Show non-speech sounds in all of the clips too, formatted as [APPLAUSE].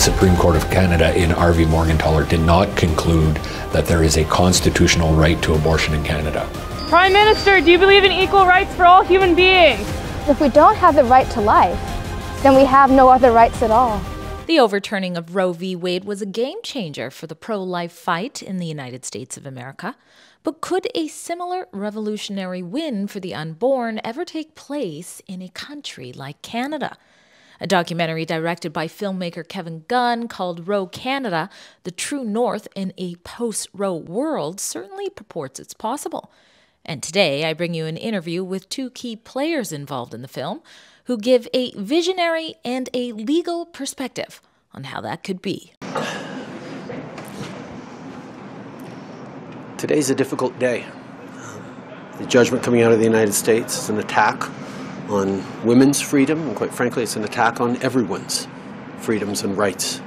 Supreme Court of Canada in R.V. Morgentaler did not conclude that there is a constitutional right to abortion in Canada. Prime Minister, do you believe in equal rights for all human beings? If we don't have the right to life, then we have no other rights at all. The overturning of Roe v. Wade was a game changer for the pro life fight in the United States of America. But could a similar revolutionary win for the unborn ever take place in a country like Canada? A documentary directed by filmmaker Kevin Dunn called Roe Canada The True North in a Post Roe World certainly purports it's possible. And today I bring you an interview with two key players involved in the film who give a visionary and a legal perspective on how that could be. Today's a difficult day. The judgment coming out of the United States is an attack on women's freedom, and quite frankly, it's an attack on everyone's freedoms and rights.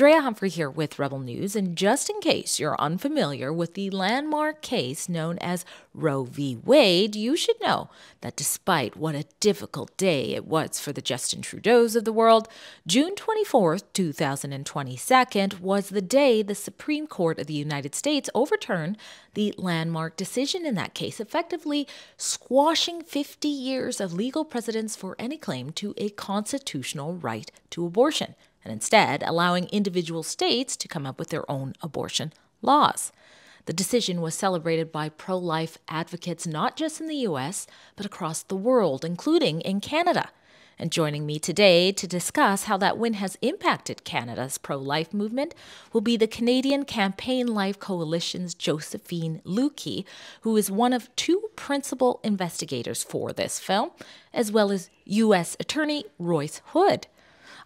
Drea Humphrey here with Rebel News, and just in case you're unfamiliar with the landmark case known as Roe v. Wade, you should know that despite what a difficult day it was for the Justin Trudeau's of the world, June 24, 2022 was the day the Supreme Court of the United States overturned the landmark decision in that case, effectively squashing 50 years of legal precedence for any claim to a constitutional right to abortion and instead allowing individual states to come up with their own abortion laws. The decision was celebrated by pro life advocates not just in the US, but across the world, including in Canada. And joining me today to discuss how that win has impacted Canada's pro life movement will be the Canadian Campaign Life Coalition's Josephine Luetke, who is one of two principal investigators for this film, as well as U.S. Attorney Royce Hood.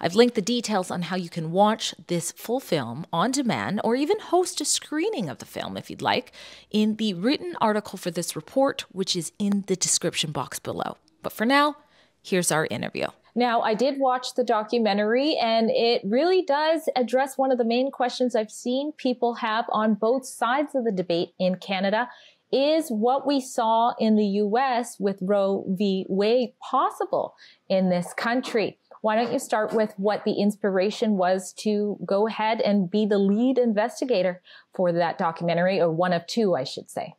I've linked the details on how you can watch this full film on demand or even host a screening of the film if you'd like in the written article for this report, which is in the description box below. But for now, here's our interview. Now, I did watch the documentary, and it really does address one of the main questions I've seen people have on both sides of the debate in Canada. Is what we saw in the US with Roe v. Wade possible in this country? Why don't you start with what the inspiration was to go ahead and be the lead investigator for that documentary, or one of two, I should say?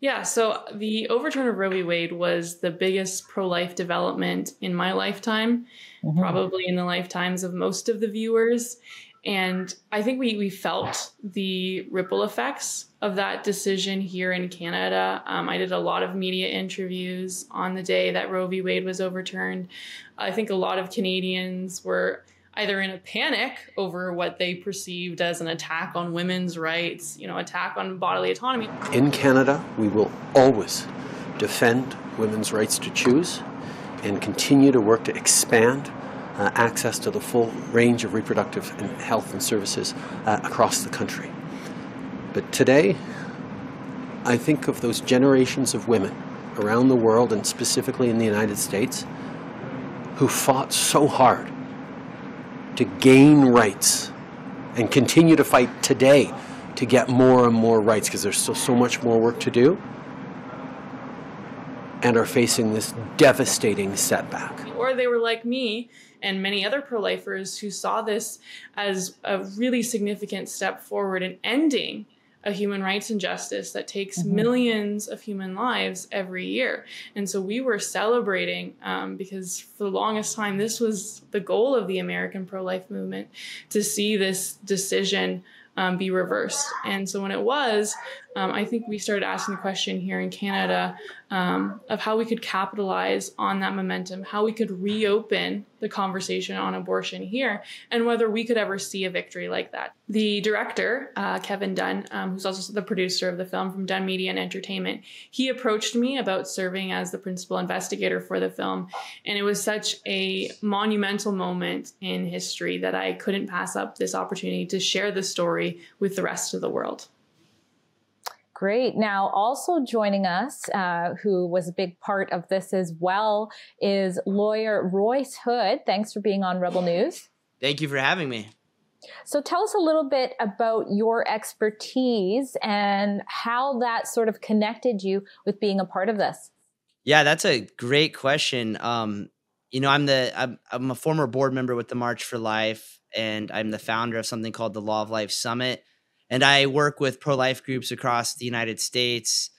Yeah, so the overturn of Roe v. Wade was the biggest pro life development in my lifetime, mm-hmm. probably in the lifetimes of most of the viewers. And I think we, we felt the ripple effects of that decision here in Canada. Um, I did a lot of media interviews on the day that Roe v. Wade was overturned. I think a lot of Canadians were either in a panic over what they perceived as an attack on women's rights, you know, attack on bodily autonomy. In Canada, we will always defend women's rights to choose and continue to work to expand uh, access to the full range of reproductive and health and services uh, across the country. But today, I think of those generations of women around the world and specifically in the United States who fought so hard to gain rights and continue to fight today to get more and more rights because there's still so much more work to do and are facing this devastating setback. Or they were like me and many other pro lifers who saw this as a really significant step forward in ending a human rights injustice that takes mm-hmm. millions of human lives every year. And so we were celebrating um, because for the longest time, this was the goal of the American pro life movement to see this decision um, be reversed. And so when it was, um, I think we started asking the question here in Canada um, of how we could capitalize on that momentum, how we could reopen the conversation on abortion here, and whether we could ever see a victory like that. The director, uh, Kevin Dunn, um, who's also the producer of the film from Dunn Media and Entertainment, he approached me about serving as the principal investigator for the film. And it was such a monumental moment in history that I couldn't pass up this opportunity to share the story with the rest of the world. Great. Now, also joining us, uh, who was a big part of this as well, is lawyer Royce Hood. Thanks for being on Rebel News. Thank you for having me. So, tell us a little bit about your expertise and how that sort of connected you with being a part of this. Yeah, that's a great question. Um, you know, I'm the I'm, I'm a former board member with the March for Life, and I'm the founder of something called the Law of Life Summit, and I work with pro life groups across the United States.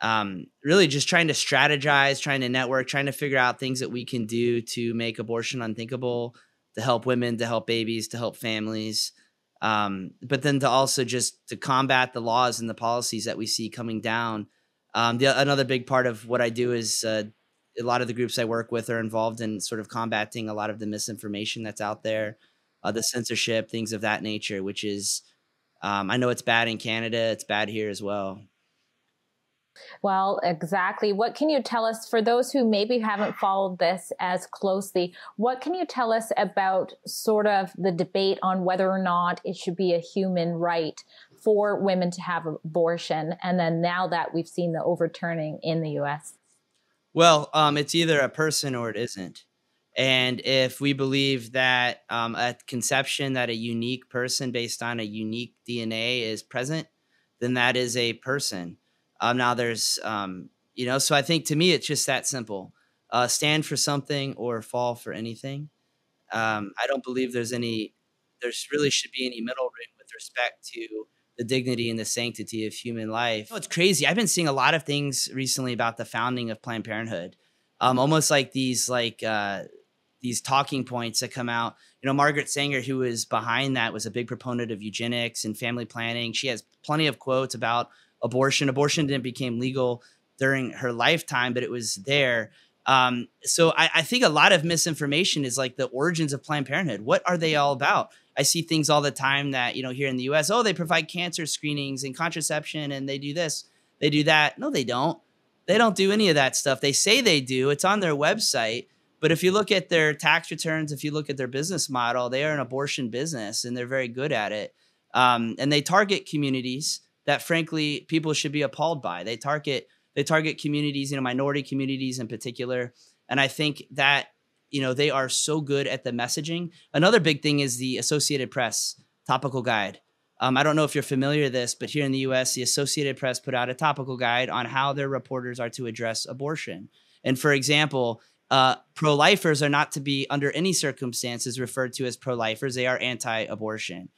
Um, really, just trying to strategize, trying to network, trying to figure out things that we can do to make abortion unthinkable, to help women, to help babies, to help families. Um, but then to also just to combat the laws and the policies that we see coming down. Um, the, another big part of what I do is uh, a lot of the groups I work with are involved in sort of combating a lot of the misinformation that's out there, uh, the censorship, things of that nature, which is, um, I know it's bad in Canada, it's bad here as well. Well, exactly. What can you tell us for those who maybe haven't followed this as closely? What can you tell us about sort of the debate on whether or not it should be a human right for women to have abortion? And then now that we've seen the overturning in the US? Well, um, it's either a person or it isn't. And if we believe that um, at conception that a unique person based on a unique DNA is present, then that is a person. Um, now there's, um, you know, so I think to me it's just that simple. Uh, stand for something or fall for anything. Um, I don't believe there's any, there's really should be any middle with respect to the dignity and the sanctity of human life. Oh, it's crazy. I've been seeing a lot of things recently about the founding of Planned Parenthood, um, almost like these like uh, these talking points that come out. You know, Margaret Sanger, who was behind that, was a big proponent of eugenics and family planning. She has plenty of quotes about abortion. Abortion didn't become legal during her lifetime, but it was there. Um, so I, I think a lot of misinformation is like the origins of Planned Parenthood. What are they all about? I see things all the time that, you know, here in the US, oh, they provide cancer screenings and contraception and they do this, they do that. No, they don't. They don't do any of that stuff. They say they do, it's on their website. But if you look at their tax returns, if you look at their business model, they are an abortion business and they're very good at it. Um, and they target communities that, frankly, people should be appalled by. They target they target communities, you know, minority communities in particular. And I think that you know they are so good at the messaging another big thing is the associated press topical guide um, i don't know if you're familiar with this but here in the us the associated press put out a topical guide on how their reporters are to address abortion and for example uh, pro-lifers are not to be under any circumstances referred to as pro-lifers they are anti-abortion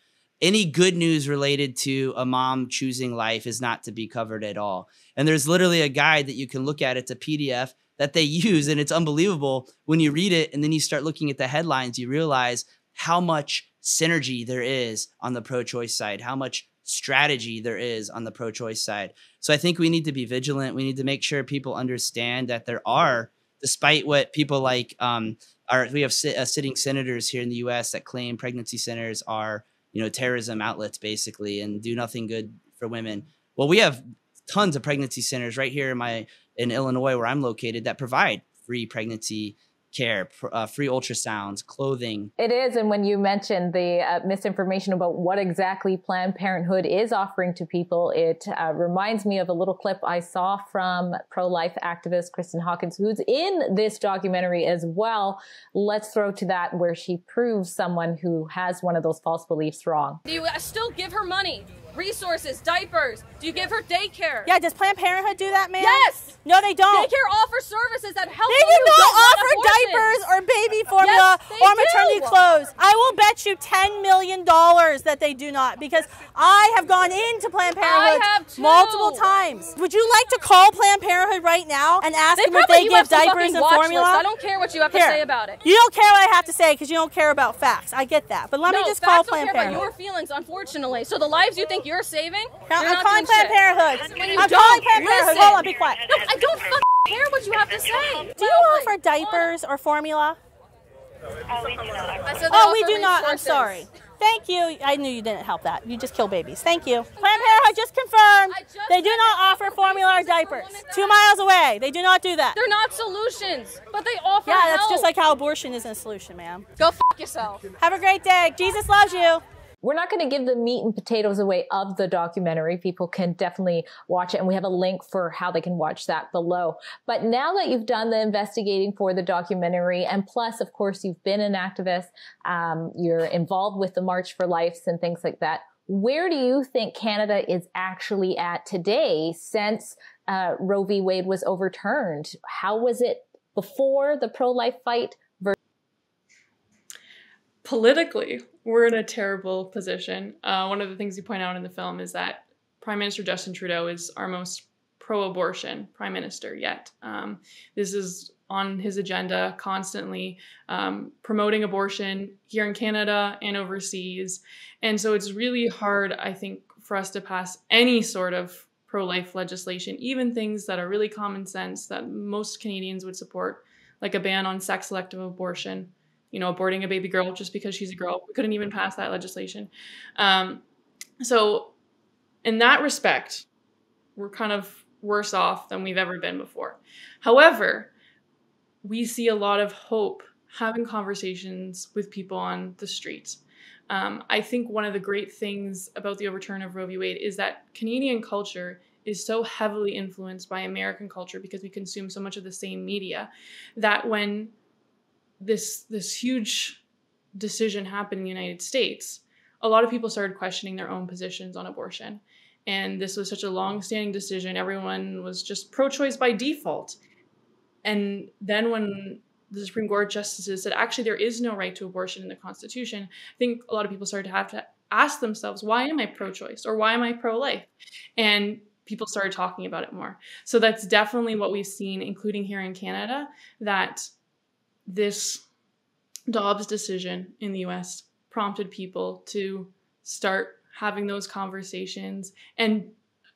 any good news related to a mom choosing life is not to be covered at all and there's literally a guide that you can look at it's a pdf that they [LAUGHS] use. And it's unbelievable when you read it and then you start looking at the headlines, you realize how much synergy there is on the pro choice side, how much strategy there is on the pro choice side. So I think we need to be vigilant. We need to make sure people understand that there are, despite what people like, um, are, we have uh, sitting senators here in the US that claim pregnancy centers are, you know, terrorism outlets basically and do nothing good for women. Well, we have tons of pregnancy centers right here in my in Illinois, where I'm located, that provide free pregnancy care, uh, free ultrasounds, clothing. It is. And when you mentioned the uh, misinformation about what exactly Planned Parenthood is offering to people, it uh, reminds me of a little clip I saw from pro life activist Kristan Hawkins, who's in this documentary as well. Let's throw to that where she proves someone who has one of those false beliefs wrong. Do you uh, still give her money? Resources, diapers. Do you give her daycare? Yeah, does Planned Parenthood do that, man? Yes. No, they don't. Daycare offers services that help They do not offer diapers or baby formula yes, or maternity do. clothes. I will bet you $10 million that they do not because I have gone into Planned Parenthood multiple times. Would you like to call Planned Parenthood right now and ask they them if they give diapers and formula? List. I don't care what you have Here. to say about it. You don't care what I have to say because you don't care about facts. I get that. But let no, me just call Planned Parenthood. Parenthood. your feelings, unfortunately. So the lives you think you're saving. Now, I'm calling Planned Parenthood. I'm calling Planned. Parenthood. Hold on, be quiet. No, I don't care what you have to say. Do you offer diapers or formula? Oh, oh we do not. Oh, I'm sorry. Thank you. I knew you didn't help that. You just kill babies. Thank you. Planned Parenthood just confirmed just they do not offer formula or diapers. Two miles away. They do not do that. They're not solutions, but they offer Yeah, that's help. just like how abortion isn't a solution, ma'am. Go f yourself. Have a great day. Jesus loves you. We're not going to give the meat and potatoes away of the documentary. People can definitely watch it, and we have a link for how they can watch that below. But now that you've done the investigating for the documentary, and plus, of course, you've been an activist, um, you're involved with the March for Lives and things like that. Where do you think Canada is actually at today since uh, Roe v. Wade was overturned? How was it before the pro life fight politically, we're in a terrible position. Uh, one of the things you point out in the film is that Prime Minister Justin Trudeau is our most pro-abortion prime minister yet. Um, this is on his agenda constantly, um, promoting abortion here in Canada and overseas, and so it's really hard, I think, for us to pass any sort of pro-life legislation, even things that are really common sense that most Canadians would support, like a ban on sex-selective abortion. You know, aborting a baby girl just because she's a girl. We couldn't even pass that legislation. Um, so, in that respect, we're kind of worse off than we've ever been before. However, we see a lot of hope having conversations with people on the streets. Um, I think one of the great things about the overturn of Roe v. Wade is that Canadian culture is so heavily influenced by American culture because we consume so much of the same media that when this this huge decision happened in the United States, a lot of people started questioning their own positions on abortion. And this was such a long-standing decision. Everyone was just pro-choice by default. And then when the Supreme Court justices said actually there is no right to abortion in the Constitution, I think a lot of people started to have to ask themselves, why am I pro-choice or why am I pro-life? And people started talking about it more. So that's definitely what we've seen, including here in Canada, that this Dobbs decision in the US prompted people to start having those conversations and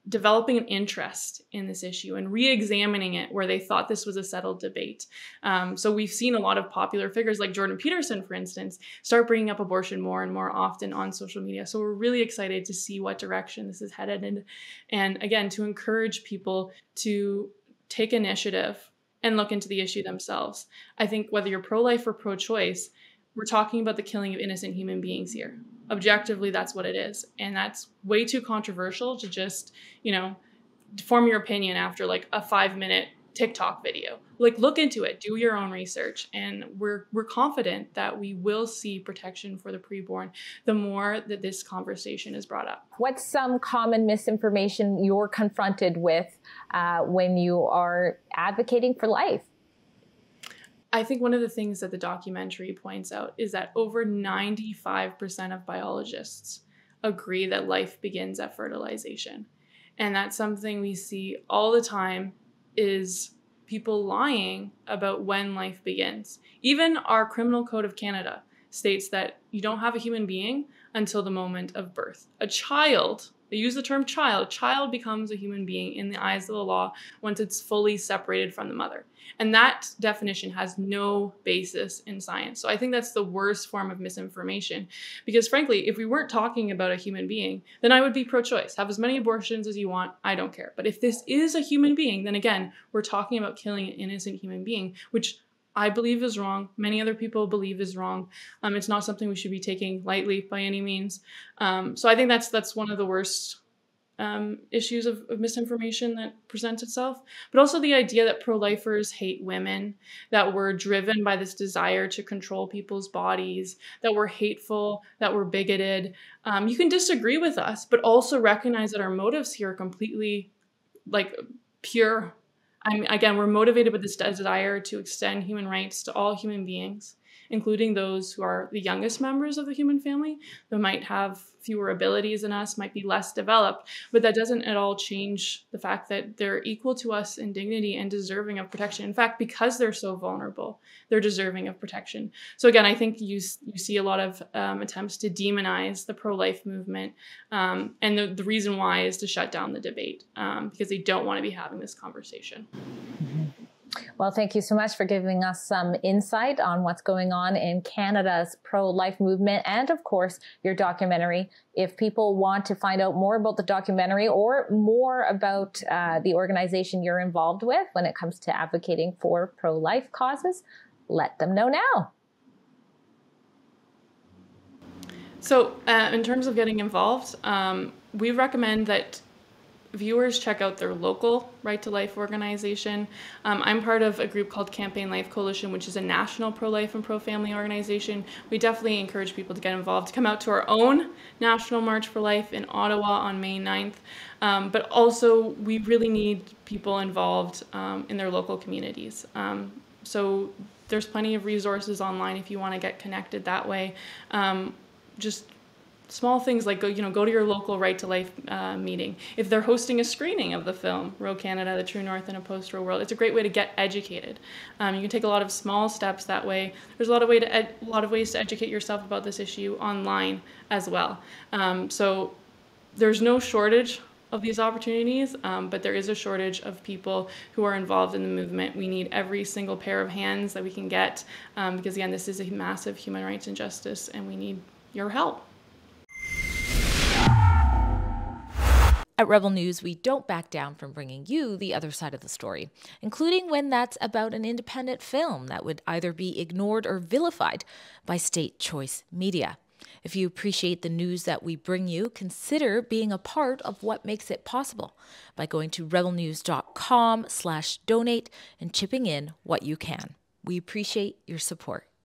developing an interest in this issue and re-examining it where they thought this was a settled debate. Um, so we've seen a lot of popular figures like Jordan Peterson, for instance, start bringing up abortion more and more often on social media. So we're really excited to see what direction this is headed and, and again, to encourage people to take initiative and look into the issue themselves. I think whether you're pro-life or pro-choice, we're talking about the killing of innocent human beings here objectively that's what it is and that's way too controversial to just you know form your opinion after like a five minute tiktok video. Like look into it. Do your own research. And we're we're confident that we will see protection for the preborn the more that this conversation is brought up. What's some common misinformation you're confronted with uh, when you are advocating for life? I think one of the things that the documentary points out is that over 95% of biologists agree that life begins at fertilization. And that's something we see all the time is people lying about when life begins. Even our criminal code of Canada states that you don't have a human being until the moment of birth. A child they use the term child. Child becomes a human being in the eyes of the law once it's fully separated from the mother. And that definition has no basis in science. So I think that's the worst form of misinformation. Because frankly, if we weren't talking about a human being, then I would be pro choice. Have as many abortions as you want. I don't care. But if this is a human being, then again, we're talking about killing an innocent human being, which I believe is wrong. Many other people believe is wrong. Um, it's not something we should be taking lightly by any means. Um, so I think that's that's one of the worst um, issues of, of, misinformation that presents itself. But also the idea that pro-lifers hate women, that we're driven by this desire to control people's bodies, that we're hateful, that we're bigoted. Um, you can disagree with us, but also recognize that our motives here are completely like pure I'm, again, we're motivated by this desire to extend human rights to all human beings, including those who are the youngest members of the human family, who might have fewer abilities than us, might be less developed, but that doesn't at all change the fact that they're equal to us in dignity and deserving of protection. In fact, because they're so vulnerable, they're deserving of protection. So again, I think you you see a lot of um, attempts to demonize the pro-life movement, um, and the, the reason why is to shut down the debate um, because they don't want to be having this conversation. Mm-hmm. Well, thank you so much for giving us some insight on what's going on in Canada's pro life movement and, of course, your documentary. If people want to find out more about the documentary or more about uh, the organization you're involved with when it comes to advocating for pro life causes, let them know now. So, uh, in terms of getting involved, um, we recommend that viewers check out their local Right to Life organization. Um, I'm part of a group called Campaign Life Coalition, which is a national pro life and pro family organization. We definitely encourage people to get involved, to come out to our own National March for Life in Ottawa on May 9th. Um, but also, we really need people involved um, in their local communities. Um, so there's plenty of resources online if you want to get connected that way. Um, just small things like go you know go to your local right to life uh, meeting if they're hosting a screening of the film roe canada the true north in a post-roe world it's a great way to get educated um, you can take a lot of small steps that way there's a lot of way to ed- a lot of ways to educate yourself about this issue online as well um, so there's no shortage of these opportunities, um, but there is a shortage of people who are involved in the movement. We need every single pair of hands that we can get um, because, again, this is a massive human rights injustice and we need your help. At Rebel News, we don't back down from bringing you the other side of the story, including when that's about an independent film that would either be ignored or vilified by state choice media. If you appreciate the news that we bring you, consider being a part of what makes it possible by going to rebelnews.com/donate and chipping in what you can. We appreciate your support.